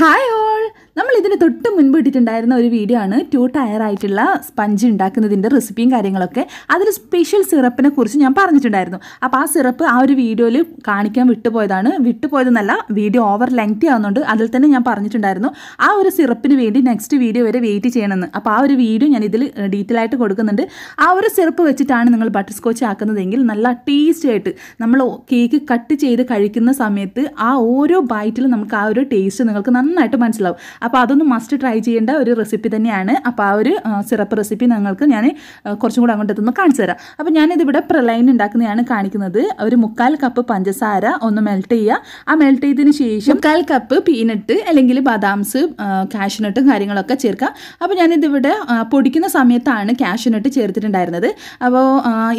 Hi all നമ്മൾ ഇതിന് തൊട്ട് മുൻപ് ഇട്ടിട്ടുണ്ടായിരുന്ന ഒരു വീഡിയോ ആണ് ടു ടയർ ആയിട്ടുള്ള സ്പഞ്ച് ഉണ്ടാക്കുന്നതിന്റെ റെസിപ്പിയും കാര്യങ്ങളൊക്കെ. അതിൽ സ്പെഷ്യൽ സിറപ്പിനെ കുറിച്ച് ഞാൻ പറഞ്ഞിട്ടുണ്ടായിരുന്നു. അപ്പോൾ ആ സിറപ്പ് ആ ഒരു വീഡിയോയിൽ കാണിക്കാൻ വിട്ടുപോയതാണ്. വിട്ടുപോയതെന്നല്ല വീഡിയോ ഓവർ ലെങ്തി ആവുന്നുണ്ട്. അതിൽ തന്നെ ഞാൻ പറഞ്ഞിട്ടുണ്ടായിരുന്നു. ആ ഒരു സിറപ്പിന് വേണ്ടി നെക്സ്റ്റ് വീഡിയോ വരെ വെയിറ്റ് ചെയ്യണമെന്ന്. അപ്പോൾ ആ ഒരു വീഡിയോ ഞാൻ ഇതിൽ ഡീറ്റെയിൽ ആയിട്ട് കൊടുക്കുന്നുണ്ട്. ആ ഒരു സിറപ്പ് വെച്ചിട്ടാണ് നിങ്ങൾ ബട്ടർ സ്കോച്ച് ആക്കുന്നതെങ്കിൽ നല്ല ടേസ്റ്റ് ആയിട്ട് നമ്മൾ കേക്ക് കട്ട് ചെയ്ത് കഴിക്കുന്ന സമയത്ത് ആ ഓരോ ബൈറ്റിലും നമുക്ക് ആ ഒരു ടേസ്റ്റ് നിങ്ങൾക്ക് നന്നായിട്ട് മനസ്സിലാവും. അപ്പോൾ അതൊന്ന് മസ്റ്റ് ട്രൈ ചെയ്യേണ്ട ഒരു റെസിപ്പി തന്നെയാണ്. അപ്പോൾ ആ ഒരു സിറപ്പ് റെസിപ്പി നിങ്ങൾക്ക് ഞാൻ കുറച്ചും കൂടെ അങ്ങോട്ട് എത്തുമ്പോൾ കാണിച്ചു തരാം. അപ്പോൾ ഞാനിതിവിടെ പ്രലൈൻ ഉണ്ടാക്കുന്നതാണ് കാണിക്കുന്നത്. ഒരു മുക്കാൽ കപ്പ് പഞ്ചസാര ഒന്ന് മെൽറ്റ് ചെയ്യുക. ആ മെൽറ്റ് ചെയ്തതിന് ശേഷം മുക്കാൽ കപ്പ് പീനട്ട് അല്ലെങ്കിൽ ബദാംസ് കാഷ്നട്ടും കാര്യങ്ങളൊക്കെ ചേർക്കുക. അപ്പോൾ ഞാനിതിവിടെ പൊടിക്കുന്ന സമയത്താണ് കാഷ്നട്ട് ചേർത്തിട്ടുണ്ടായിരുന്നത്. അപ്പോൾ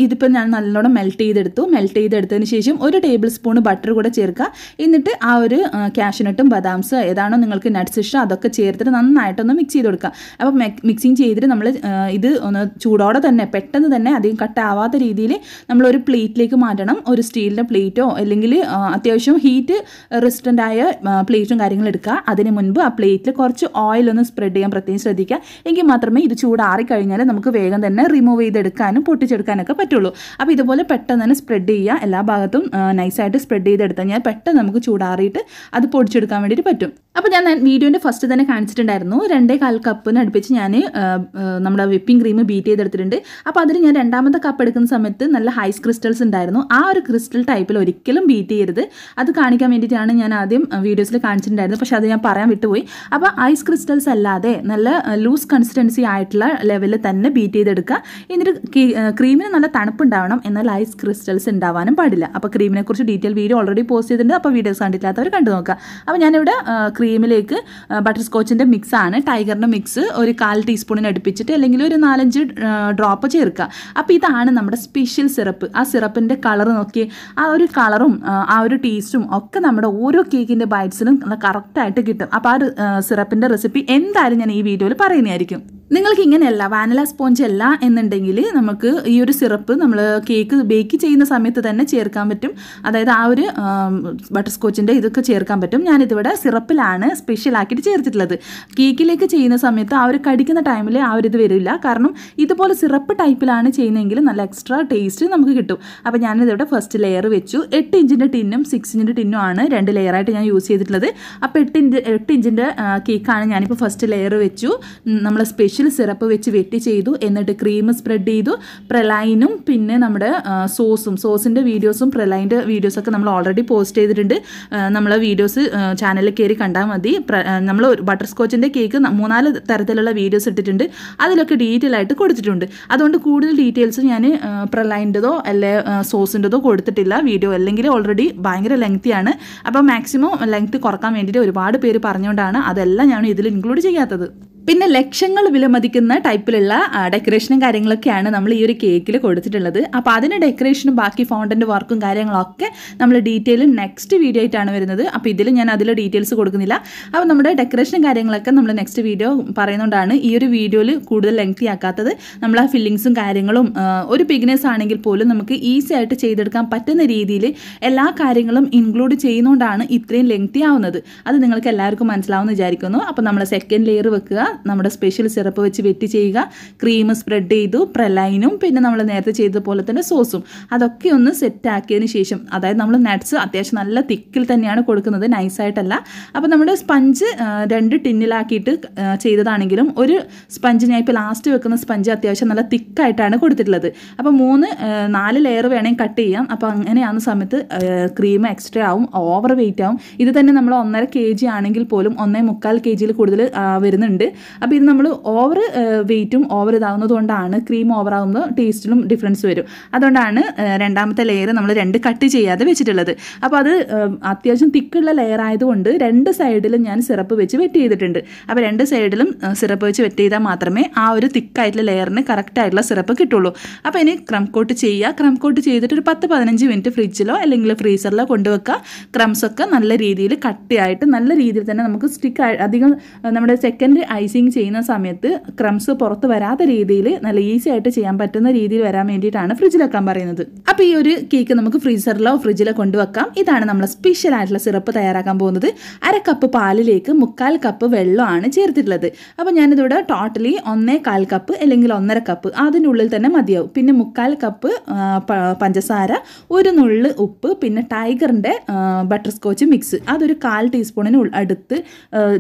ഇതിപ്പോൾ ഞാൻ നല്ലോണം മെൽറ്റ് ചെയ്തെടുത്തു. മെൽറ്റ് ചെയ്തെടുത്തതിന് ശേഷം ഒരു ടേബിൾ സ്പൂൺ ബട്ടർ കൂടെ ചേർക്കുക. എന്നിട്ട് ആ ഒരു കാഷ്നട്ടും ബദാംസ് ഏതാണോ നിങ്ങൾക്ക് നട്ട്സ് ഇഷ്ടം അതൊക്കെ ചേർത്തിട്ട് നന്നായിട്ടൊന്ന് മിക്സ് ചെയ്ത് കൊടുക്കുക. അപ്പോൾ മിക്സിങ് ചെയ്തിട്ട് നമ്മൾ ഇത് ഒന്ന് ചൂടോടെ തന്നെ പെട്ടെന്ന് തന്നെ അധികം കട്ടാവാത്ത രീതിയിൽ നമ്മളൊരു പ്ലേറ്റിലേക്ക് മാറ്റണം. ഒരു സ്റ്റീലിന്റെ പ്ലേറ്റോ അല്ലെങ്കിൽ അത്യാവശ്യം ഹീറ്റ് റെസിസ്റ്റന്റ് ആയ പ്ലേറ്റും കാര്യങ്ങളും എടുക്കുക. അതിന് മുൻപ് ആ പ്ലേറ്റിൽ കുറച്ച് ഓയിൽ ഒന്ന് സ്പ്രെഡ് ചെയ്യാൻ പ്രത്യേകം ശ്രദ്ധിക്കുക. എങ്കിൽ മാത്രമേ ഇത് ചൂടാറി കഴിഞ്ഞാൽ നമുക്ക് വേഗം തന്നെ റിമൂവ് ചെയ്തെടുക്കാനും പൊട്ടിച്ചെടുക്കാനൊക്കെ പറ്റുള്ളൂ. അപ്പോൾ ഇതുപോലെ പെട്ടെന്ന് തന്നെ സ്പ്രെഡ് ചെയ്യുക. എല്ലാ ഭാഗത്തും നൈസായിട്ട് സ്പ്രെഡ് ചെയ്തെടുത്ത് കഴിഞ്ഞാൽ പെട്ടെന്ന് നമുക്ക് ചൂടാറിയിട്ട് അത് പൊടിച്ചെടുക്കാൻ വേണ്ടിയിട്ട് പറ്റും. അപ്പോൾ ഞാൻ വീഡിയോന്റെ ഫസ്റ്റ് തന്നെ കാണിച്ചിട്ടുണ്ടായിരുന്നു. രണ്ടേ കാൽ കപ്പിന് അടുപ്പിച്ച് ഞാൻ നമ്മുടെ വിപ്പിംഗ് ക്രീം ബീറ്റ് ചെയ്തെടുത്തിട്ടുണ്ട്. അപ്പോൾ അതിൽ ഞാൻ രണ്ടാമത്തെ കപ്പ് എടുക്കുന്ന സമയത്ത് നല്ല ഹൈസ് ക്രിസ്റ്റൽസ് ഉണ്ടായിരുന്നു. ആ ഒരു ക്രിസ്റ്റൽ ടൈപ്പിൽ ഒരിക്കലും ബീറ്റ് ചെയ്യരുത്. അത് കാണിക്കാൻ വേണ്ടിയിട്ടാണ് ഞാൻ ആദ്യം വീഡിയോസിൽ കാണിച്ചിട്ടുണ്ടായിരുന്നത്. പക്ഷേ അത് ഞാൻ പറയാൻ വിട്ടുപോയി. അപ്പോൾ ഐസ് ക്രിസ്റ്റൽസ് അല്ലാതെ നല്ല ലൂസ് കൺസിസ്റ്റൻസി ആയിട്ടുള്ള ലെവലിൽ തന്നെ ബീറ്റ് ചെയ്തെടുക്കുക. എന്നിട്ട് ക്രീമിന് നല്ല തണുപ്പുണ്ടാവണം. എന്നാൽ ഐസ് ക്രിസ്റ്റൽസ് ഉണ്ടാവാനും പാടില്ല. അപ്പോൾ ക്രീമിനെക്കുറിച്ച് ഡീറ്റെയിൽ വീഡിയോ ഓൾറെഡി പോസ്റ്റ് ചെയ്തിട്ടുണ്ട്. അപ്പോൾ വീഡിയോസ് കണ്ടിട്ടില്ലാത്തവർ കണ്ടു നോക്കുക. അപ്പോൾ ഞാനിവിടെ ക്രീമിലേക്ക് ബട്ടർ സ്കോച്ചിന്റെ മിക്സാണ് ടൈഗറിന്റെ മിക്സ് ഒരു കാൽ ടീസ്പൂണിന് അടുപ്പിച്ചിട്ട് അല്ലെങ്കിൽ ഒരു നാലഞ്ച് ഡ്രോപ്പ് ചേർക്കുക. അപ്പോൾ ഇതാണ് നമ്മുടെ സ്പെഷ്യൽ സിറപ്പ് ആ സിറപ്പിന്റെ കളർ നോക്കി ആ ഒരു കളറും ആ ഒരു ടേസ്റ്റും ഒക്കെ നമ്മുടെ ഓരോ കേക്കിന്റെ ബൈറ്റ്സിലും കറക്റ്റായിട്ട് കിട്ടും. അപ്പോൾ ആ സിറപ്പിന്റെ റെസിപ്പി എന്തായാലും ഞാൻ ഈ വീഡിയോയിൽ പറയുന്നതായിരിക്കും. നിങ്ങൾക്ക് ഇങ്ങനെയല്ല വാനില സ്പോഞ്ച് അല്ല എന്നുണ്ടെങ്കിൽ നമുക്ക് ഈ ഒരു സിറപ്പ് നമ്മൾ കേക്ക് ബേക്ക് ചെയ്യുന്ന സമയത്ത് തന്നെ ചേർക്കാൻ പറ്റും. അതായത് ആ ഒരു ബട്ടർ സ്കോച്ചിന്റെ ഇതൊക്കെ ചേർക്കാൻ പറ്റും. ഞാനിതിവിടെ സിറപ്പിലാണ് സ്പെഷ്യൽ ആക്കിയിട്ട് ചേർത്തിട്ടുള്ളത്. കേക്കിലേക്ക് ചെയ്യുന്ന സമയത്ത് ആ ഒരു കടിക്കുന്ന ടൈമിൽ ആ ഒരു ഇത് വരില്ല. കാരണം ഇതുപോലെ സിറപ്പ് ടൈപ്പിലാണ് ചെയ്യുന്നതെങ്കിൽ നല്ല എക്സ്ട്രാ ടേസ്റ്റ് നമുക്ക് കിട്ടും. അപ്പോൾ ഞാനിതിവിടെ ഫസ്റ്റ് ലെയർ വെച്ചു. എട്ട് ഇഞ്ചിന്റെ ടിന്നും സിക്സ് ഇഞ്ചിന്റെ ടിന്നും ആണ് രണ്ട് ലെയറായിട്ട് ഞാൻ യൂസ് ചെയ്തിട്ടുള്ളത്. അപ്പോൾ എട്ട് ഇഞ്ച് എട്ട് ഇഞ്ചിന്റെ കേക്കാണ് ഞാനിപ്പോൾ ഫസ്റ്റ് ലെയർ വെച്ചു. നമ്മൾ സ്പെഷ്യൽ സിറപ്പ് വെച്ച് വെട്ടി ചെയ്തു എന്നിട്ട് ക്രീം സ്പ്രെഡ് ചെയ്തു പ്രലൈനും പിന്നെ നമ്മുടെ സോസും സോസിന്റെ വീഡിയോസും പ്രലൈന്റെ വീഡിയോസൊക്കെ നമ്മൾ ഓൾറെഡി പോസ്റ്റ് ചെയ്തിട്ടുണ്ട്. നമ്മളെ വീഡിയോസ് ചാനലിൽ കയറി കണ്ടാൽ മതി. നമ്മൾ ബട്ടർ സ്കോച്ചിന്റെ കേക്ക് മൂന്നാൽ തരത്തിലുള്ള വീഡിയോസ് ഇട്ടിട്ടുണ്ട്. അതിലൊക്കെ ഡീറ്റെയിൽ ആയിട്ട് കൊടുത്തിട്ടുണ്ട്. അതുകൊണ്ട് കൂടുതൽ ഡീറ്റെയിൽസ് ഞാൻ പ്രലൈന്റെതോ അല്ലെ സോസിന്റെതോ കൊടുത്തിട്ടില്ല. വീഡിയോ അല്ലെങ്കിൽ ഓൾറെഡി ഭയങ്കര ലെങ്തിയാണ് അപ്പോൾ മാക്സിമം ലെങ്ത് കുറയ്ക്കാൻ വേണ്ടിയിട്ട് ഒരുപാട് പേര് പറഞ്ഞുകൊണ്ടാണ് അതെല്ലാം ഞാൻ ഇതിൽ ഇൻക്ലൂഡ് ചെയ്യാത്തത്. പിന്നെ ലക്ഷങ്ങൾ വിലമതിക്കുന്ന ടൈപ്പിലുള്ള ഡെക്കറേഷനും കാര്യങ്ങളൊക്കെയാണ് നമ്മൾ ഈ ഒരു കേക്കിൽ കൊടുത്തിട്ടുള്ളത്. അപ്പോൾ അതിന് ഡെക്കറേഷനും ബാക്കി ഫൗണ്ടന്റെ വർക്കും കാര്യങ്ങളൊക്കെ നമ്മൾ ഡീറ്റെയിൽ നെക്സ്റ്റ് വീഡിയോ ആയിട്ടാണ് വരുന്നത്. അപ്പോൾ ഇതിൽ ഞാൻ അതിൽ ഡീറ്റെയിൽസ് കൊടുക്കുന്നില്ല. അപ്പോൾ നമ്മുടെ ഡെക്കറേഷനും കാര്യങ്ങളൊക്കെ നമ്മൾ നെക്സ്റ്റ് വീഡിയോ പറയുന്നതുകൊണ്ടാണ് ഈ ഒരു വീഡിയോയിൽ കൂടുതൽ ലെങ്തി ആക്കാത്തത്. നമ്മൾ ആ ഫില്ലിങ്സും കാര്യങ്ങളും ഒരു ബിഗിനേഴ്സ് ആണെങ്കിൽ പോലും നമുക്ക് ഈസി ആയിട്ട് ചെയ്തെടുക്കാൻ പറ്റുന്ന രീതിയിൽ എല്ലാ കാര്യങ്ങളും ഇൻക്ലൂഡ് ചെയ്യുന്നതുകൊണ്ടാണ് ഇത്രയും ലെങ്തി ആവുന്നത്. അത് നിങ്ങൾക്ക് എല്ലാവർക്കും മനസ്സിലാവുമെന്ന് വിചാരിക്കുന്നു. അപ്പോൾ നമ്മൾ സെക്കൻഡ് ലെയർ വെക്കുക. നമ്മുടെ സ്പെഷ്യൽ സിറപ്പ് വെച്ച് വെറ്റി ചെയ്യുക. ക്രീം സ്പ്രെഡ് ചെയ്തു പ്രലൈനും പിന്നെ നമ്മൾ നേരത്തെ ചെയ്തതുപോലെ തന്നെ സോസും. അതൊക്കെ ഒന്ന് സെറ്റാക്കിയതിന് ശേഷം അതായത് നമ്മൾ നട്ട്സ് അത്യാവശ്യം നല്ല തിക്കിൽ തന്നെയാണ് കൊടുക്കുന്നത് നൈസായിട്ടല്ല അപ്പോൾ നമ്മുടെ സ്പഞ്ച് രണ്ട് ടിന്നിലാക്കിയിട്ട് ചെയ്തതാണെങ്കിലും ഒരു സ്പഞ്ച് ഞാൻ ഇപ്പോൾ ലാസ്റ്റ് വെക്കുന്ന സ്പഞ്ച് അത്യാവശ്യം നല്ല തിക്കായിട്ടാണ് കൊടുത്തിട്ടുള്ളത്. അപ്പോൾ മൂന്ന് നാല് ലെയർ വേണമെങ്കിൽ കട്ട് ചെയ്യാം. അപ്പോൾ അങ്ങനെയാകുന്ന സമയത്ത് ക്രീം എക്സ്ട്രാ ആവും ഓവർ വെയിറ്റ് ആവും. ഇത് തന്നെ നമ്മൾ ഒന്നര കെ ജി ആണെങ്കിൽ പോലും ഒന്നേ മുക്കാൽ കെ ജിയിൽ കൂടുതൽ വരുന്നുണ്ട്. അപ്പോൾ ഇത് നമ്മൾ ഓവർ വെയിറ്റും ഓവർ ഇതാവുന്നത് കൊണ്ടാണ് ക്രീം ഓവർ ടേസ്റ്റിലും ഡിഫറൻസ് വരും. അതുകൊണ്ടാണ് രണ്ടാമത്തെ ലെയർ നമ്മൾ രണ്ട് കട്ട് ചെയ്യാതെ വെച്ചിട്ടുള്ളത്. അപ്പോൾ അത് അത്യാവശ്യം തിക്കുള്ള ലെയർ ആയതുകൊണ്ട് രണ്ട് സൈഡിലും ഞാൻ സിറപ്പ് വെച്ച് വെറ്റ് ചെയ്തിട്ടുണ്ട്. അപ്പോൾ രണ്ട് സൈഡിലും സിറപ്പ് വെച്ച് വെറ്റ് ചെയ്താൽ മാത്രമേ ആ ഒരു തിക്കായിട്ടുള്ള ലെയറിന് കറക്റ്റായിട്ടുള്ള സിറപ്പ് കിട്ടുള്ളൂ. അപ്പോൾ ഇനി ക്രം കോട്ട് ചെയ്യുക. ക്രം കോട്ട് ചെയ്തിട്ട് ഒരു പത്ത് പതിനഞ്ച് മിനിറ്റ് ഫ്രിഡ്ജിലോ അല്ലെങ്കിൽ ഫ്രീസറിലോ കൊണ്ടുവെക്കുക. ക്രംസൊക്കെ നല്ല രീതിയിൽ കട്ടിയായിട്ട് നല്ല രീതിയിൽ തന്നെ നമുക്ക് സ്റ്റിക്ക് അധികം നമ്മുടെ സെക്കൻഡ് ഐസ് ഐസിങ് ചെയ്യുന്ന സമയത്ത് ക്രംസ് പുറത്ത് വരാത്ത രീതിയിൽ നല്ല ഈസി ആയിട്ട് ചെയ്യാൻ പറ്റുന്ന രീതിയിൽ വരാൻ വേണ്ടിയിട്ടാണ് ഫ്രിഡ്ജിൽ വെക്കാൻ പറയുന്നത്. അപ്പോൾ ഈ ഒരു കേക്ക് നമുക്ക് ഫ്രീസറിലോ ഫ്രിഡ്ജിലോ കൊണ്ടുവെക്കാം. ഇതാണ് നമ്മൾ സ്പെഷ്യൽ ആയിട്ടുള്ള സിറപ്പ് തയ്യാറാക്കാൻ പോകുന്നത്. അര കപ്പ് പാലിലേക്ക് മുക്കാൽ കപ്പ് വെള്ളമാണ് ചേർത്തിട്ടുള്ളത്. അപ്പോൾ ഞാനിതിവിടെ ടോട്ടലി ഒന്നേ കാൽ കപ്പ് അല്ലെങ്കിൽ ഒന്നര കപ്പ് അതിനുള്ളിൽ തന്നെ മതിയാവും. പിന്നെ മുക്കാൽ കപ്പ് പഞ്ചസാര ഒരു നുള്ള് ഉപ്പ് പിന്നെ ടൈഗറിന്റെ ബട്ടർ സ്കോച്ച് മിക്സ് അതൊരു കാൽ ടീസ്പൂണിന് അടുത്ത്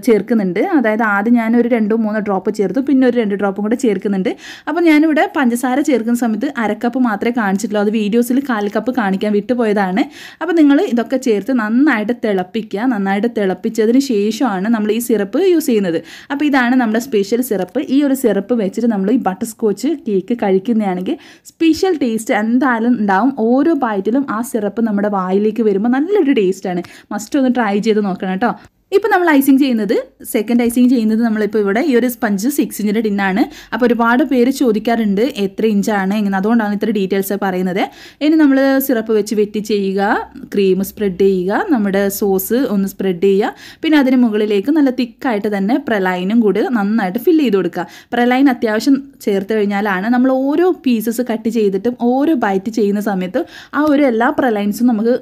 ചേർക്കുന്നുണ്ട്. അതായത് ആദ്യം ഞാനൊരു രണ്ടോ മൂന്നോ ഡ്രോപ്പ് ചേർത്തു. പിന്നെ ഒരു രണ്ട് ഡ്രോപ്പും കൂടെ ചേർക്കുന്നുണ്ട്. അപ്പോൾ ഞാനിവിടെ പഞ്ചസാര ചേർക്കുന്ന സമയത്ത് അരക്കപ്പ് മാത്രമേ കാണിച്ചിട്ടുള്ളൂ. അത് വീഡിയോസിൽ കാൽ കപ്പ് കാണിക്കാൻ വിട്ടുപോയതാണ്. അപ്പോൾ നിങ്ങൾ ഇതൊക്കെ ചേർത്ത് നന്നായിട്ട് തിളപ്പിക്കുക. നന്നായിട്ട് തിളപ്പിച്ചതിന് ശേഷമാണ് നമ്മൾ ഈ സിറപ്പ് യൂസ് ചെയ്യുന്നത്. അപ്പോൾ ഇതാണ് നമ്മുടെ സ്പെഷ്യൽ സിറപ്പ് ഈ ഒരു സിറപ്പ് വെച്ചിട്ട് നമ്മൾ ഈ ബട്ടർ സ്കോച്ച് കേക്ക് കഴിക്കുന്നതാണെങ്കിൽ സ്പെഷ്യൽ ടേസ്റ്റ് എന്തായാലും ഉണ്ടാവും. ഓരോ ബൈറ്റിലും ആ സിറപ്പ് നമ്മുടെ വായിലേക്ക് വരുമ്പോൾ നല്ലൊരു ടേസ്റ്റാണ് മസ്റ്റ് ഒന്ന് ട്രൈ ചെയ്ത് നോക്കണം കേട്ടോ. ഇപ്പോൾ നമ്മൾ ഐസിങ് ചെയ്യുന്നത് സെക്കൻഡ് ഐസിങ് ചെയ്യുന്നത് നമ്മളിപ്പോൾ ഇവിടെ ഈ ഒരു സ്പഞ്ച് സിക്സ് ഇഞ്ചിന്റെ ടിന്നാണ് അപ്പോൾ ഒരുപാട് പേര് ചോദിക്കാറുണ്ട് എത്ര ഇഞ്ചാണ് എങ്ങനെ അതുകൊണ്ടാണ് ഇത്ര ഡീറ്റെയിൽസ് പറയുന്നത്. ഇനി നമ്മൾ സിറപ്പ് വെച്ച് വെറ്റി ചെയ്യുക ക്രീം സ്പ്രെഡ് ചെയ്യുക നമ്മുടെ സോസ് ഒന്ന് സ്പ്രെഡ് ചെയ്യുക. പിന്നെ അതിന് മുകളിലേക്ക് നല്ല തിക്കായിട്ട് തന്നെ പ്രലൈനും കൂടി നന്നായിട്ട് ഫില്ല് ചെയ്ത് കൊടുക്കുക. പ്രലൈൻ അത്യാവശ്യം ചേർത്ത് കഴിഞ്ഞാലാണ് നമ്മൾ ഓരോ പീസസ് കട്ട് ചെയ്തിട്ടും ഓരോ ബൈറ്റ് ചെയ്യുന്ന സമയത്ത് ആ ഒരു എല്ലാ പ്രലൈൻസും നമുക്ക്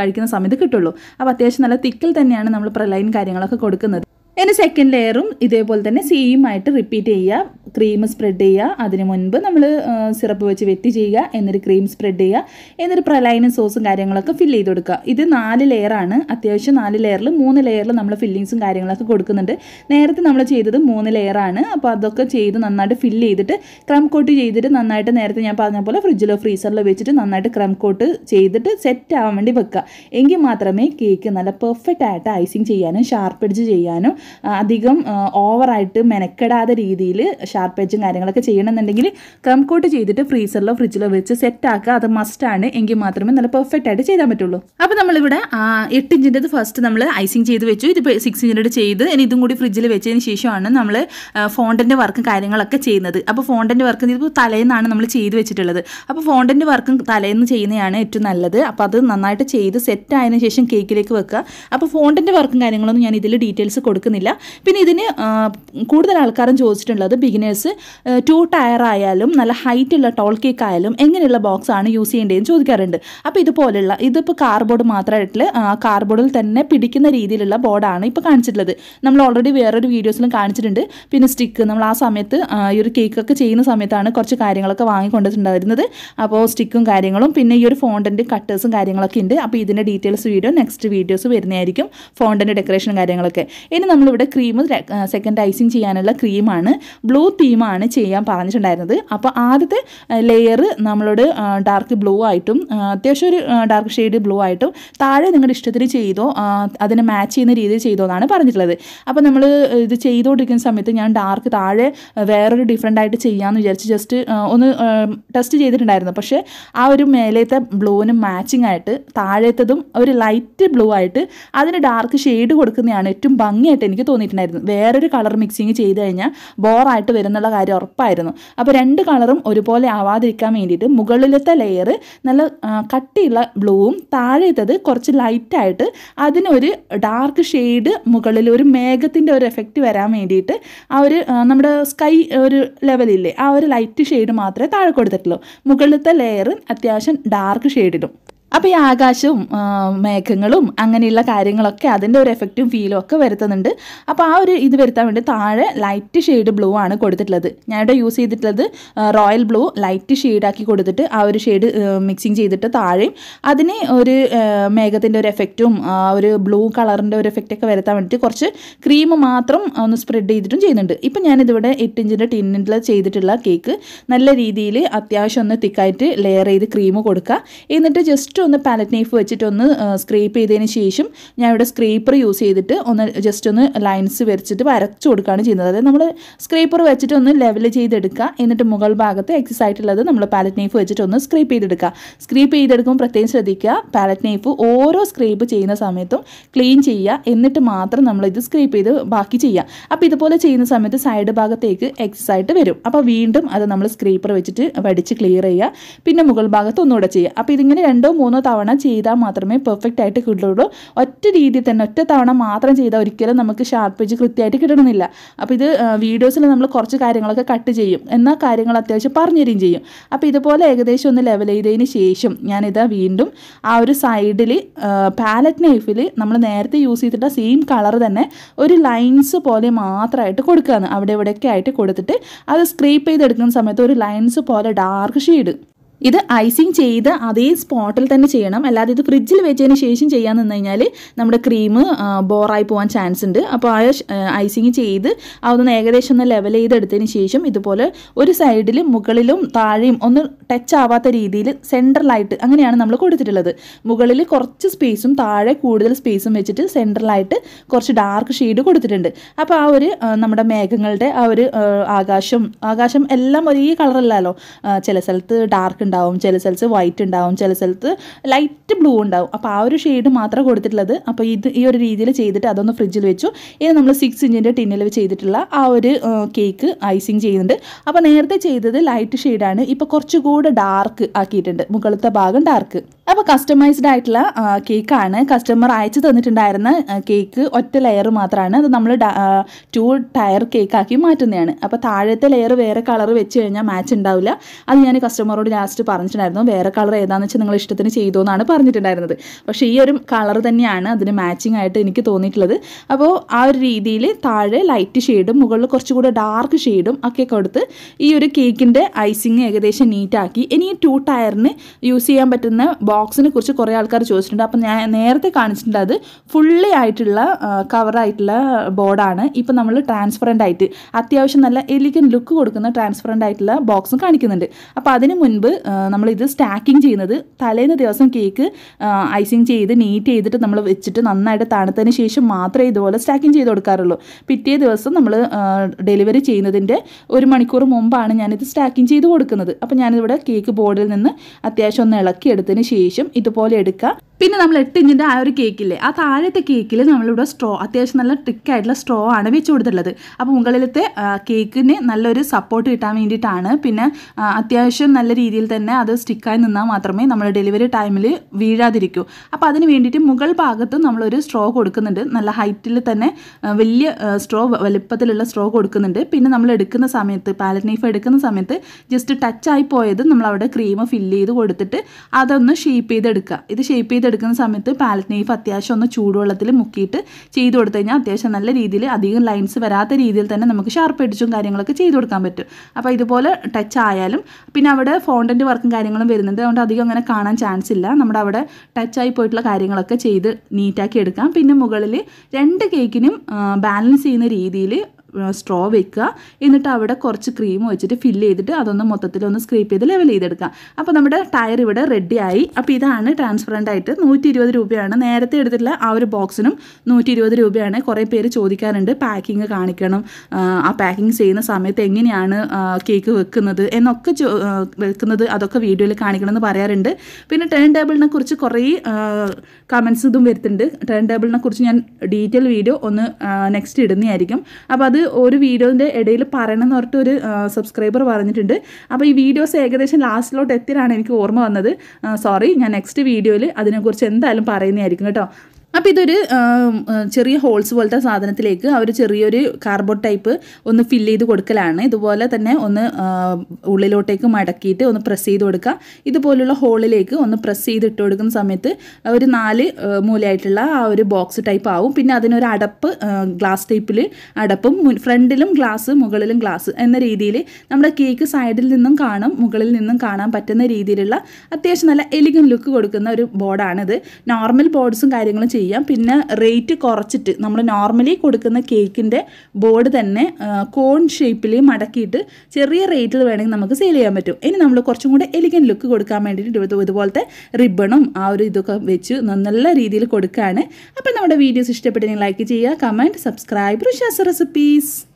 കഴിക്കുന്ന സമയത്ത് കിട്ടുള്ളൂ. അപ്പോൾ അത്യാവശ്യം നല്ല തിക്കിൽ തന്നെയാണ് നമ്മൾ കാര്യങ്ങളൊക്കെ കൊടുക്കുന്നത്. ഇനി സെക്കൻഡ് ലെയറും ഇതേപോലെ തന്നെ സെയിം ആയിട്ട് റിപ്പീറ്റ് ചെയ്യുക. ക്രീം സ്പ്രെഡ് ചെയ്യുക. അതിന് മുൻപ് നമ്മൾ സിറപ്പ് വെച്ച് വെറ്റി ചെയ്യുക. എന്നൊരു ക്രീം സ്പ്രെഡ് ചെയ്യുക. എന്നൊരു പ്രലൈനും സോസും കാര്യങ്ങളൊക്കെ ഫില്ല് ചെയ്ത് കൊടുക്കുക. ഇത് നാല് ലെയറാണ് അത്യാവശ്യം നാല് ലെയറിൽ മൂന്ന് ലെയറിൽ നമ്മൾ ഫില്ലിങ്സും കാര്യങ്ങളൊക്കെ കൊടുക്കുന്നുണ്ട്. നേരത്തെ നമ്മൾ ചെയ്തത് മൂന്ന് ലെയറാണ് അപ്പോൾ അതൊക്കെ ചെയ്ത് നന്നായിട്ട് ഫില്ല് ചെയ്തിട്ട് ക്രം കോട്ട് ചെയ്തിട്ട് നന്നായിട്ട് നേരത്തെ ഞാൻ പറഞ്ഞ പോലെ ഫ്രിഡ്ജിലോ ഫ്രീസറിലോ വെച്ചിട്ട് നന്നായിട്ട് ക്രം കോട്ട് ചെയ്തിട്ട് സെറ്റ് ആവാൻ വേണ്ടി വെക്കുക. എങ്കിൽ മാത്രമേ കേക്ക് നല്ല പെർഫെക്റ്റ് ആയിട്ട് ഐസിങ് ചെയ്യാനും ഷാർപ്പ് എഡ്ജ് ചെയ്യാനും അധികം ഓവറായിട്ട് മെനക്കെടാതെ രീതിയിൽ എഡ്ജും കാര്യങ്ങളൊക്കെ ചെയ്യണമെന്നുണ്ടെങ്കിൽ ക്രം കോട്ട് ചെയ്തിട്ട് ഫ്രീസറിലോ ഫ്രിഡ്ജിലോ വെച്ച് സെറ്റ് ആക്കുക. അത് ആണ്. എങ്കിൽ മാത്രമേ നല്ല പെർഫെക്റ്റ് ആയിട്ട് ചെയ്യാൻ പറ്റുള്ളൂ. അപ്പോൾ നമ്മളിവിടെ എട്ട് ഇഞ്ചിന്റെത് ഫസ്റ്റ് നമ്മൾ ഐസിങ് ചെയ്ത് വെച്ചു. ഇതിപ്പോൾ സിക്സ് ഇഞ്ചിന്റെ ചെയ്ത് ഇനി ഇതും കൂടി ഫ്രിഡ്ജിൽ വെച്ചതിന് ശേഷമാണ് നമ്മൾ ഫോണ്ടന്റെ വർക്കും കാര്യങ്ങളൊക്കെ ചെയ്യുന്നത്. അപ്പോൾ ഫോണ്ടന്റെ വർക്ക് ഇതിപ്പോൾ തലേന്നാണ് നമ്മൾ ചെയ്ത് വെച്ചിട്ടുള്ളത്. അപ്പോൾ ഫോണ്ടന്റെ വർക്കും തലേന്ന് ചെയ്യുന്നതാണ് ഏറ്റവും നല്ലത്. അപ്പോൾ അത് നന്നായിട്ട് ചെയ്ത് സെറ്റ് ആയതിനു ശേഷം കേക്കിലേക്ക് വെക്കുക. അപ്പോൾ ഫോണ്ടന്റെ വർക്കും കാര്യങ്ങളൊന്നും ഞാൻ ഇതിൽ ഡീറ്റെയിൽസ് കൊടുക്കുന്നില്ല. പിന്നെ ഇതിന് കൂടുതൽ ആൾക്കാരും ചോദിച്ചിട്ടുള്ളത് ബിഗിനേഴ്സ് ടു ടയർ ആയാലും നല്ല ഹൈറ്റ് ഉള്ള ടോൾ കേക്ക് ആയാലും എങ്ങനെയുള്ള ബോക്സ് ആണ് യൂസ് ചെയ്യേണ്ടതെന്ന് ചോദിക്കാറുണ്ട്. അപ്പോൾ ഇതുപോലുള്ള ഇതിപ്പോൾ കാർബോർഡ് മാത്രമായിട്ട് കാർബോർഡിൽ തന്നെ പിടിക്കുന്ന രീതിയിലുള്ള ബോർഡാണ് ഇപ്പോൾ കാണിച്ചിട്ടുള്ളത്. നമ്മൾ ഓൾറെഡി വേറൊരു വീഡിയോസിലും കാണിച്ചിട്ടുണ്ട്. പിന്നെ സ്റ്റിക്ക് നമ്മൾ ആ സമയത്ത് ഈ ഒരു കേക്കൊക്കെ ചെയ്യുന്ന സമയത്താണ് കുറച്ച് കാര്യങ്ങളൊക്കെ വാങ്ങിക്കൊണ്ടിട്ടുണ്ടായിരുന്നത്. അപ്പോൾ സ്റ്റിക്കും കാര്യങ്ങളും പിന്നെ ഈ ഒരു ഫോണ്ടിന്റെ കട്ടേഴ്സും കാര്യങ്ങളൊക്കെ ഉണ്ട്. അപ്പോൾ ഇതിന്റെ ഡീറ്റെയിൽസ് വീഡിയോ നെക്സ്റ്റ് വീഡിയോസ് വരുന്നതായിരിക്കും ഫോണ്ടിന്റെ ഡെക്കറേഷൻ കാര്യങ്ങളൊക്കെ. ഇനി നമ്മളിവിടെ ക്രീം സെക്കൻഡ് ഐസിങ് ചെയ്യാനുള്ള ക്രീമാണ് ബ്ലൂ തീമാണ് ചെയ്യാൻ പറഞ്ഞിട്ടുണ്ടായിരുന്നത്. അപ്പോൾ ആദ്യത്തെ ലെയർ നമ്മളോട് ഡാർക്ക് ബ്ലൂ ആയിട്ടും അത്യാവശ്യം ഒരു ഡാർക്ക് ഷെയ്ഡ് ബ്ലൂ ആയിട്ടും താഴെ നിങ്ങളുടെ ഇഷ്ടത്തിന് ചെയ്തോ അതിനെ മാച്ച് ചെയ്യുന്ന രീതിയിൽ ചെയ്തോ എന്നാണ് പറഞ്ഞിട്ടുള്ളത്. അപ്പോൾ നമ്മൾ ഇത് ചെയ്തുകൊണ്ടിരിക്കുന്ന സമയത്ത് ഞാൻ ഡാർക്ക് താഴെ വേറൊരു ഡിഫറെന്റ് ആയിട്ട് ചെയ്യാമെന്ന് വിചാരിച്ച് ജസ്റ്റ് ഒന്ന് ടെസ്റ്റ് ചെയ്തിട്ടുണ്ടായിരുന്നു. പക്ഷേ ആ ഒരു മേലത്തെ ബ്ലൂവിന് മാച്ചിങ് ആയിട്ട് താഴത്തതും ഒരു ലൈറ്റ് ബ്ലൂ ആയിട്ട് അതിന് ഡാർക്ക് ഷെയ്ഡ് കൊടുക്കുന്നതാണ് ഏറ്റവും ഭംഗിയായിട്ട് എനിക്ക് തോന്നിയിട്ടുണ്ടായിരുന്നു വേറൊരു കളർ മിക്സിങ് ചെയ്ത് കഴിഞ്ഞാൽ ബോറായിട്ട് വരുന്നുള്ള കാര്യം ഉറപ്പായിരുന്നു. അപ്പോൾ രണ്ട് കളറും ഒരുപോലെ ആവാതിരിക്കാൻ വേണ്ടിയിട്ട് മുകളിലത്തെ ലെയർ നല്ല കട്ടിയുള്ള ബ്ലൂവും താഴെത്തത് കുറച്ച് ലൈറ്റായിട്ട് അതിനൊരു ഡാർക്ക് ഷെയ്ഡ് മുകളിൽ ഒരു മേഘത്തിന്റെ ഒരു എഫക്റ്റ് വരാൻ വേണ്ടിയിട്ട് ആ ഒരു നമ്മുടെ സ്കൈ ഒരു ലെവലില്ലേ ആ ഒരു ലൈറ്റ് ഷെയ്ഡ് മാത്രമേ താഴെ കൊടുത്തിട്ടുള്ളൂ. മുകളിലത്തെ ലെയർ അത്യാവശ്യം ഡാർക്ക് ഷെയ്ഡിലും അപ്പോൾ ഈ ആകാശവും മേഘങ്ങളും അങ്ങനെയുള്ള കാര്യങ്ങളൊക്കെ അതിന്റെ ഒരു എഫക്റ്റും ഫീലും ഒക്കെ വരുത്തുന്നുണ്ട്. അപ്പോൾ ആ ഒരു ഇത് വരുത്താൻ വേണ്ടി താഴെ ലൈറ്റ് ഷെയ്ഡ് ബ്ലൂ ആണ് കൊടുത്തിട്ടുള്ളത്. ഞാനിവിടെ യൂസ് ചെയ്തിട്ടുള്ളത് റോയൽ ബ്ലൂ ലൈറ്റ് ഷെയ്ഡാക്കി കൊടുത്തിട്ട് ആ ഒരു ഷെയ്ഡ് മിക്സിങ് ചെയ്തിട്ട് താഴെയും അതിന് ഒരു മേഘത്തിന്റെ ഒരു എഫക്റ്റും ഒരു ബ്ലൂ കളറിന്റെ ഒരു എഫക്റ്റ് ഒക്കെ വരുത്താൻ വേണ്ടിയിട്ട് കുറച്ച് ക്രീം മാത്രം ഒന്ന് സ്പ്രെഡ് ചെയ്തിട്ടും ചെയ്യുന്നുണ്ട്. ഇപ്പം ഞാനിതിവിടെ എട്ട് ഇഞ്ചിന്റെ ടിന്നിൽ ചെയ്തിട്ടുള്ള കേക്ക് നല്ല രീതിയിൽ അത്യാവശ്യം ഒന്ന് തിക്കായിട്ട് ലെയർ ചെയ്ത് ക്രീം കൊടുക്കുക. എന്നിട്ട് ജസ്റ്റ് ഒന്ന് പാലറ്റ് നൈഫ് വെച്ചിട്ടൊന്ന് സ്ക്രേപ്പ് ചെയ്തതിന് ശേഷം ഞാൻ ഇവിടെ സ്ക്രേപ്പർ യൂസ് ചെയ്തിട്ട് ഒന്ന് ജസ്റ്റ് ഒന്ന് ലൈൻസ് വരച്ചിട്ട് വരച്ചു കൊടുക്കുകയാണ് ചെയ്യുന്നത്. അതായത് നമ്മൾ സ്ക്രേപ്പർ വെച്ചിട്ട് ഒന്ന് ലെവൽ ചെയ്തെടുക്കുക. എന്നിട്ട് മുകൾ ഭാഗത്ത് എക്സസ് ആയിട്ടുള്ളത് നമ്മൾ പാലറ്റ് നൈഫ് വെച്ചിട്ട് ഒന്ന് സ്ക്രേപ്പ് ചെയ്തെടുക്കുക. സ്ക്രീപ്പ് ചെയ്തെടുക്കുമ്പോൾ പ്രത്യേകം ശ്രദ്ധിക്കുക. പാലറ്റ് നൈഫ് ഓരോ സ്ക്രേപ്പ് ചെയ്യുന്ന സമയത്തും ക്ലീൻ ചെയ്യുക. എന്നിട്ട് മാത്രം നമ്മളിത് സ്ക്രേപ്പ് ചെയ്ത് ബാക്കി ചെയ്യുക. അപ്പോൾ ഇതുപോലെ ചെയ്യുന്ന സമയത്ത് സൈഡ് ഭാഗത്തേക്ക് എക്സസ് ആയിട്ട് വരും. അപ്പോൾ വീണ്ടും അത് നമ്മൾ സ്ക്രേപ്പർ വെച്ചിട്ട് വടിച്ച് ക്ലിയർ ചെയ്യുക. പിന്നെ മുകൾ ഭാഗത്ത് ഒന്നുകൂടെ ചെയ്യുക. അപ്പോൾ ഇതിങ്ങനെ രണ്ടോ മൂന്നോ മൂന്നോ തവണ ചെയ്താൽ മാത്രമേ പെർഫെക്റ്റ് ആയിട്ട് കിട്ടുള്ളൂ. ഒറ്റ രീതിയിൽ തന്നെ ഒറ്റ തവണ മാത്രം ചെയ്താൽ ഒരിക്കലും നമുക്ക് ഷാർപ്പ് എജ് കൃത്യമായിട്ട് കിട്ടണമെന്നില്ല. അപ്പോൾ ഇത് വീഡിയോസിൽ നമ്മൾ കുറച്ച് കാര്യങ്ങളൊക്കെ കട്ട് ചെയ്യും. എന്നാൽ കാര്യങ്ങൾ അത്യാവശ്യം പറഞ്ഞു തരികയും ചെയ്യും. അപ്പോൾ ഇതുപോലെ ഏകദേശം ഒന്ന് ലെവൽ ചെയ്തതിന് ശേഷം ഞാനിതാ വീണ്ടും ആ ഒരു സൈഡിൽ പാലറ്റ് നൈഫിൽ നമ്മൾ നേരത്തെ യൂസ് ചെയ്തിട്ട സെയിം കളർ തന്നെ ഒരു ലൈൻസ് പോലെ മാത്രമായിട്ട് കൊടുക്കുകയാണ്. അവിടെ ഇവിടെയൊക്കെ ആയിട്ട് കൊടുത്തിട്ട് അത് സ്ക്രീപ്പ് ചെയ്തെടുക്കുന്ന സമയത്ത് ഒരു ലൈൻസ് പോലെ ഡാർക്ക് ഷെയ്ഡ് ഇത് ഐസിങ് ചെയ്ത് അതേ സ്പോട്ടിൽ തന്നെ ചെയ്യണം. അല്ലാതെ ഇത് ഫ്രിഡ്ജിൽ വെച്ചതിന് ശേഷം ചെയ്യാൻ നിന്ന് കഴിഞ്ഞാൽ നമ്മുടെ ക്രീം ബോറായി പോകാൻ ചാൻസ് ഉണ്ട്. അപ്പോൾ ആ ഐസിങ് ചെയ്ത് അതൊന്ന് ഏകദേശം ഒന്ന് ലെവൽ ചെയ്തെടുത്തതിന് ശേഷം ഇതുപോലെ ഒരു സൈഡിലും മുകളിലും താഴെയും ഒന്ന് ടച്ച് ആവാത്ത രീതിയിൽ സെൻട്രലായിട്ട് അങ്ങനെയാണ് നമ്മൾ കൊടുത്തിട്ടുള്ളത്. മുകളിൽ കുറച്ച് സ്പേസും താഴെ കൂടുതൽ സ്പേസും വെച്ചിട്ട് സെൻട്രലായിട്ട് കുറച്ച് ഡാർക്ക് ഷെയ്ഡ് കൊടുത്തിട്ടുണ്ട്. അപ്പോൾ ആ ഒരു നമ്മുടെ മേഘങ്ങളുടെ ആ ഒരു ആകാശം ആകാശം എല്ലാം ഒരേ കളറല്ലല്ലോ ചില സ്ഥലത്ത് ഡാർക്ക് ഉണ്ടാവും ചില സ്ഥലത്ത് വൈറ്റ് ഉണ്ടാവും ചില സ്ഥലത്ത് ലൈറ്റ് ബ്ലൂ ഉണ്ടാവും. അപ്പോൾ ആ ഒരു ഷെയ്ഡ് മാത്രമേ കൊടുത്തിട്ടുള്ളത്. അപ്പോൾ ഇത് ഈ ഒരു രീതിയിൽ ചെയ്തിട്ട് അതൊന്ന് ഫ്രിഡ്ജിൽ വെച്ചു. ഇനി നമ്മൾ സിക്സ് ഇഞ്ചിന്റെ ടിന്നിൽ ചെയ്തിട്ടുള്ള ആ ഒരു കേക്ക് ഐസിങ് ചെയ്യുന്നുണ്ട്. അപ്പോൾ നേരത്തെ ചെയ്തത് ലൈറ്റ് ഷെയ്ഡാണ് ഇപ്പോൾ കുറച്ചുകൂടെ ഡാർക്ക് ആക്കിയിട്ടുണ്ട്. മുകളിലത്തെ ഭാഗം ഡാർക്ക് അപ്പോൾ കസ്റ്റമൈസ്ഡ് ആയിട്ടുള്ള കേക്കാണ് കസ്റ്റമർ അയച്ചു തന്നിട്ടുണ്ടായിരുന്ന കേക്ക് ഒറ്റ ലെയർ മാത്രമാണ് അത് നമ്മൾ ടു ടയർ കേക്കാക്കി മാറ്റുന്നതാണ് അപ്പോൾ താഴത്തെ ലെയർ വേറെ കളർ വെച്ച് കഴിഞ്ഞാൽ മാച്ച് ഉണ്ടാവില്ല. അത് ഞാൻ കസ്റ്റമറോട് ലാസ്റ്റ് പറഞ്ഞിട്ടുണ്ടായിരുന്നു. വേറെ കളർ ഏതാണെന്ന് വെച്ചാൽ നിങ്ങൾ ഇഷ്ടത്തിന് ചെയ്തോ എന്നാണ് പറഞ്ഞിട്ടുണ്ടായിരുന്നത്. പക്ഷേ ഈ ഒരു കളർ തന്നെയാണ് അതിന് മാച്ചിങ് ആയിട്ട് എനിക്ക് തോന്നിയിട്ടുള്ളത്. അപ്പോൾ ആ ഒരു രീതിയിൽ താഴെ ലൈറ്റ് ഷെയ്ഡും മുകളിൽ കുറച്ചുകൂടെ ഡാർക്ക് ഷെയ്ഡും ഒക്കെ കൊടുത്ത് ഈ ഒരു കേക്കിന്റെ ഐസിങ് ഏകദേശം നീറ്റാക്കി ഇനി ടു ടയറിന് യൂസ് ചെയ്യാൻ പറ്റുന്ന ബോക്സിനെ കുറിച്ച് കുറേ ആൾക്കാർ ചോദിച്ചിട്ടുണ്ട്. അപ്പം ഞാൻ നേരത്തെ കാണിച്ചിട്ടുണ്ട് അത് ഫുള്ളി ആയിട്ടുള്ള കവറായിട്ടുള്ള ബോർഡാണ്. ഇപ്പം നമ്മൾ ട്രാൻസ്പെറന്റ് ആയിട്ട് അത്യാവശ്യം നല്ല എലിഗൻ ലുക്ക് കൊടുക്കുന്ന ട്രാൻസ്പെറന്റ് ആയിട്ടുള്ള ബോക്സും കാണിക്കുന്നുണ്ട്. അപ്പോൾ അതിന് മുൻപ് നമ്മളിത് സ്റ്റാക്കിങ് ചെയ്യുന്നത് തലേന്ന് ദിവസം കേക്ക് ഐസിങ് ചെയ്ത് നീറ്റ് ചെയ്തിട്ട് നമ്മൾ വെച്ചിട്ട് നന്നായിട്ട് തണുത്തതിന് ശേഷം മാത്രമേ ഇതുപോലെ സ്റ്റാക്കിങ് ചെയ്ത് കൊടുക്കാറുള്ളൂ. പിറ്റേ ദിവസം നമ്മൾ ഡെലിവറി ചെയ്യുന്നതിന്റെ ഒരു മണിക്കൂർ മുമ്പാണ് ഞാനിത് സ്റ്റാക്കിങ് ചെയ്ത് കൊടുക്കുന്നത്. അപ്പോൾ ഞാനിവിടെ കേക്ക് ബോർഡിൽ നിന്ന് അത്യാവശ്യം ഒന്ന് ഇളക്കി എടുത്തതിന് ശേഷം ഇതുപോലെ എടുക്കുക പിന്നെ നമ്മൾ എട്ട് ഇഞ്ചിന്റെ ആ ഒരു കേക്കില്ലേ ആ താഴത്തെ കേക്കിൽ നമ്മളിവിടെ സ്ട്രോ അത്യാവശ്യം നല്ല ട്രിക്കായിട്ടുള്ള സ്ട്രോ ആണ് വെച്ച് കൊടുത്തിട്ടുള്ളത്. അപ്പോൾ മുകളിലത്തെ കേക്കിന് നല്ലൊരു സപ്പോർട്ട് കിട്ടാൻ വേണ്ടിയിട്ടാണ്. പിന്നെ അത്യാവശ്യം നല്ല രീതിയിൽ തന്നെ അത് സ്റ്റിക്കായി നിന്നാൽ മാത്രമേ നമ്മൾ ഡെലിവറി ടൈമിൽ വീഴാതിരിക്കൂ. അപ്പോൾ അതിന് വേണ്ടിയിട്ട് മുകൾ ഭാഗത്ത് നമ്മളൊരു സ്ട്രോ കൊടുക്കുന്നുണ്ട്. നല്ല ഹൈറ്റിൽ തന്നെ വലിയ സ്ട്രോ വലുപ്പത്തിലുള്ള സ്ട്രോ കൊടുക്കുന്നുണ്ട്. പിന്നെ നമ്മൾ എടുക്കുന്ന സമയത്ത് പാലറ്റ് നൈഫ് എടുക്കുന്ന സമയത്ത് ജസ്റ്റ് ടച്ചായി പോയത് നമ്മൾ അവിടെ ക്രീം ഫില്ല് ചെയ്ത് കൊടുത്തിട്ട് അതൊന്ന് ഷേപ്പ് ചെയ്തെടുക്കുക. ഇത് ഷേപ്പ് ചെയ്തെടുക്കുന്ന സമയത്ത് പാലറ്റ് നൈഫ് അത്യാവശ്യം ഒന്ന് ചൂടുവെള്ളത്തിൽ മുക്കിയിട്ട് ചെയ്ത് കൊടുത്തു കഴിഞ്ഞാൽ അത്യാവശ്യം നല്ല രീതിയിൽ അധികം ലൈൻസ് വരാത്ത രീതിയിൽ തന്നെ നമുക്ക് ഷാർപ്പ് അടിച്ചും കാര്യങ്ങളൊക്കെ ചെയ്ത് കൊടുക്കാൻ പറ്റും. അപ്പോൾ ഇതുപോലെ ടച്ച് ആയാലും പിന്നെ അവിടെ ഫോണ്ടന്റ് വർക്കും കാര്യങ്ങളും വരുന്നുണ്ട്. അതുകൊണ്ട് അധികം അങ്ങനെ കാണാൻ ചാൻസ് ഇല്ല. നമ്മുടെ അവിടെ ടച്ചായി പോയിട്ടുള്ള കാര്യങ്ങളൊക്കെ ചെയ്ത് നീറ്റാക്കി എടുക്കാം. പിന്നെ മുകളിൽ രണ്ട് കേക്കിനും ബാലൻസ് ചെയ്യുന്ന രീതിയിൽ സ്ട്രോ വെക്കുക. എന്നിട്ട് അവിടെ കുറച്ച് ക്രീം വെച്ചിട്ട് ഫില്ല് ചെയ്തിട്ട് അതൊന്ന് മൊത്തത്തിൽ ഒന്ന് സ്ക്രീപ്പ് ചെയ്ത് ലെവൽ ചെയ്തെടുക്കാം അപ്പോൾ നമ്മുടെ ടയർ ഇവിടെ റെഡിയായി അപ്പോൾ ഇതാണ് ട്രാൻസ്പെറന്റ് ആയിട്ട് നൂറ്റി ഇരുപത് രൂപയാണ്. നേരത്തെ എടുത്തിട്ടുള്ള ആ ഒരു ബോക്സിനും നൂറ്റി ഇരുപത് രൂപയാണ്. കുറേ പേര് ചോദിക്കാറുണ്ട് പാക്കിങ് കാണിക്കണം. ആ, പാക്കിങ് ചെയ്യുന്ന സമയത്ത് എങ്ങനെയാണ് കേക്ക് വെക്കുന്നത് എന്നൊക്കെ വെക്കുന്നത് അതൊക്കെ വീഡിയോയിൽ കാണിക്കണം എന്ന് പറയാറുണ്ട്. പിന്നെ ടേൺ ടേബിളിനെ കുറിച്ച് കുറേ കമൻസ് ഇതും വരുത്തുന്നുണ്ട്. ടേൺ ടേബിളിനെ കുറിച്ച് ഞാൻ ഡീറ്റെയിൽ വീഡിയോ ഒന്ന് നെക്സ്റ്റ് ഇടുന്നതായിരിക്കും. അപ്പോൾ അത് ഒരു വീഡിയോന്റെ ഇടയിൽ പറയണം എന്ന് പറഞ്ഞിട്ട് ഒരു സബ്സ്ക്രൈബർ പറഞ്ഞിട്ടുണ്ട്. അപ്പോൾ ഈ വീഡിയോസ് ഏകദേശം ലാസ്റ്റിലോട്ട് എത്തിയാണ് എനിക്ക് ഓർമ്മ വന്നത്. സോറി ഞാൻ നെക്സ്റ്റ് വീഡിയോയിൽ അതിനെക്കുറിച്ച് എന്തായാലും പറയുന്നതായിരിക്കും കേട്ടോ. അപ്പോൾ ഇതൊരു ചെറിയ ഹോൾസ് പോലത്തെ സാധനത്തിലേക്ക് അവർ ചെറിയൊരു കാർബോർഡ് ടൈപ്പ് ഒന്ന് ഫില്ല് ചെയ്ത് കൊടുക്കലാണ്. ഇതുപോലെ തന്നെ ഒന്ന് ഉള്ളിലോട്ടേക്ക് മടക്കിയിട്ട് ഒന്ന് പ്രസ് ചെയ്ത് കൊടുക്കുക. ഇതുപോലുള്ള ഹോളിലേക്ക് ഒന്ന് പ്രസ് ചെയ്ത് ഇട്ട് കൊടുക്കുന്ന സമയത്ത് ഒരു നാല് മൂലയായിട്ടുള്ള ആ ഒരു ബോക്സ് ടൈപ്പ് ആവും. പിന്നെ അതിനൊരു അടപ്പ് ഗ്ലാസ് ടൈപ്പിൽ അടപ്പും ഫ്രണ്ടിലും ഗ്ലാസ് മുകളിലും ഗ്ലാസ് എന്ന രീതിയിൽ നമ്മുടെ കേക്ക് സൈഡിൽ നിന്നും കാണും മുകളിൽ നിന്നും കാണാൻ പറ്റുന്ന രീതിയിലുള്ള അത്യാവശ്യം നല്ല എലിഗൻ ലുക്ക് കൊടുക്കുന്ന ഒരു ബോർഡാണിത് നോർമൽ ബോർഡ്സും കാര്യങ്ങളും ചെയ്യാം. പിന്നെ റേറ്റ് കുറച്ചിട്ട് നമ്മൾ നോർമലി കൊടുക്കുന്ന കേക്കിന്റെ ബോർഡ് തന്നെ കോൺ ഷേപ്പിൽ മടക്കിയിട്ട് ചെറിയ റേറ്റിൽ വേണമെങ്കിൽ നമുക്ക് സെയിൽ ചെയ്യാൻ പറ്റും. ഇനി നമ്മൾ കുറച്ചും കൂടെ എലിഗൻ ലുക്ക് കൊടുക്കാൻ വേണ്ടിയിട്ട് ഇത് ഇതുപോലത്തെ റിബണും ആ ഒരു ഇതൊക്കെ വെച്ച് നല്ല രീതിയിൽ കൊടുക്കുകയാണ് അപ്പം നമ്മുടെ വീഡിയോസ് ഇഷ്ടപ്പെട്ടെങ്കിൽ ലൈക്ക് ചെയ്യുക കമന്റ് സബ്സ്ക്രൈബ് റിഷാസ് റെസിപ്പീസ്